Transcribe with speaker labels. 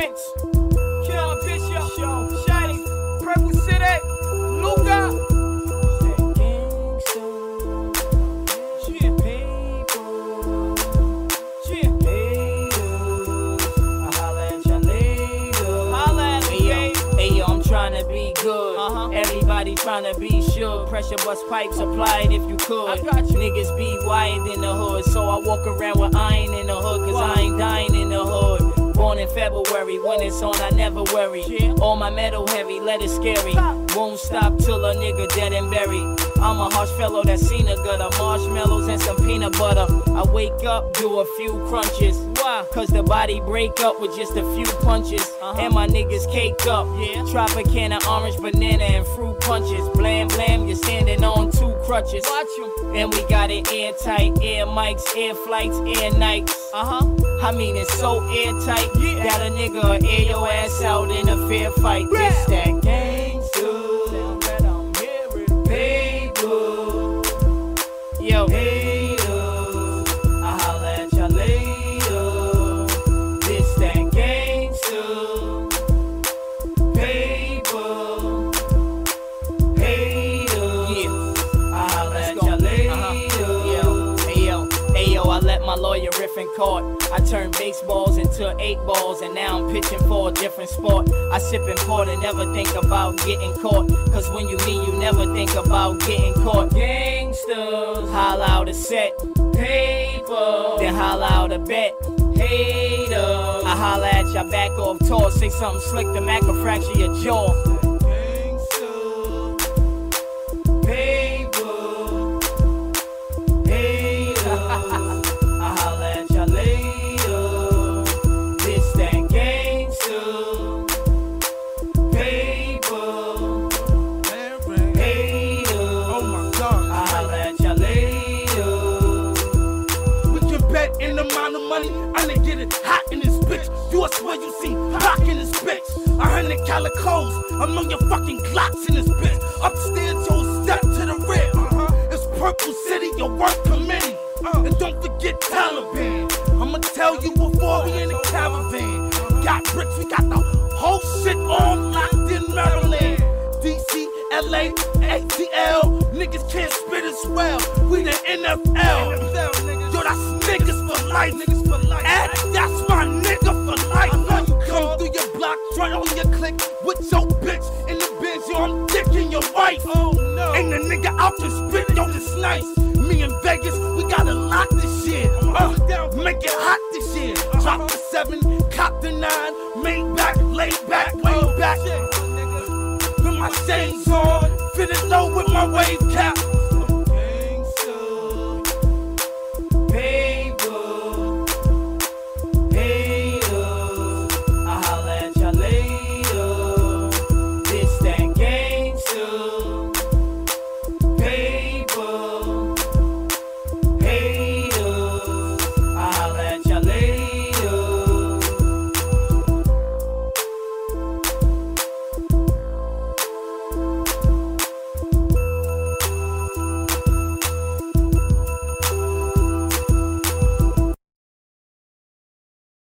Speaker 1: Prince, Killer Bishop, Shady, Purple City, Luca.
Speaker 2: Trying to be good,
Speaker 1: Uh-huh.
Speaker 2: everybody trying to be sure. Pressure bust pipes applied if you could.
Speaker 1: I got you.
Speaker 2: Niggas be wired in the hood, so I walk around with iron in the hood, cause I ain't dying in the hood. Born in February, when it's on, I never worry. All my metal heavy, let it scary. Won't stop till a nigga dead and buried. I'm a harsh fellow that seen a gutter, marshmallows and some peanut butter. I wake up, do a few crunches.
Speaker 1: Why?
Speaker 2: Cause the body break up with just a few punches.
Speaker 1: Uh-huh.
Speaker 2: And my niggas cake up.
Speaker 1: Yeah.
Speaker 2: Tropicana, orange, banana, and fruit punches. Blam, blam, you're standing on two crutches. And we got it airtight, air mics, air flights, air nights.
Speaker 1: Uh huh.
Speaker 2: I mean, it's so airtight
Speaker 1: Yeah.
Speaker 2: that a nigga air your ass out in a fair fight. This that gangsta my lawyer riff in court. I turned baseballs into eight balls, and now I'm pitching for a different sport. I sip and pour and never think about getting caught. Cause when you leave, you never think about getting caught. Gangsters, holla out a set. Paper, then holla out a bet. Haters, I holla at your back off tall. Say something slick, the Mac will fracture your jaw.
Speaker 3: In the amount of money. I'ma get it hot in this bitch. You a swear you see rock in this bitch. A hundred calicos among your fucking glocks in this bitch. Upstairs, you'll step to the rear. Uh-huh. It's Purple City, your work committee. Uh, and don't forget Taliban. I'ma tell you before we in the caravan. Got bricks, we got the whole shit on locked in Maryland. DC, LA, ATL. Niggas can't spit as well. We the NFL. Life. Niggas for life. And that's my nigga for life. I know you come through your block, try on your click with your bitch in the Benz. Yo, I'm dicking your wife. Oh no. Ain't a nigga out to spit, yo, this nice. Me in Vegas, we gotta lock this shit. Uh, make it hot this year. Drop the seven, cop the nine, main back, lay back, way back. With my shades on, fitted low with my wave cap.